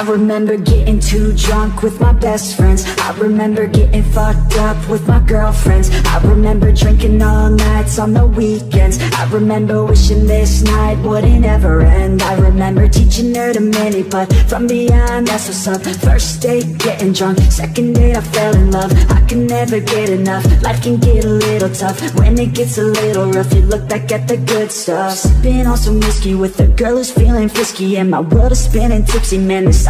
I remember getting too drunk with my best friends. I remember getting fucked up with my girlfriends. I remember drinking all nights on the weekends. I remember wishing this night wouldn't ever end. I remember teaching her to many but from beyond that's what's up First date getting drunk, second date I fell in love. I can never get enough, life can get a little tough. When it gets a little rough, you look back at the good stuff. Sipping on some whiskey with a girl who's feeling frisky. And my world is spinning tipsy, man, this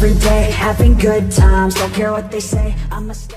every day, having good times. Don't care what they say, I'ma stay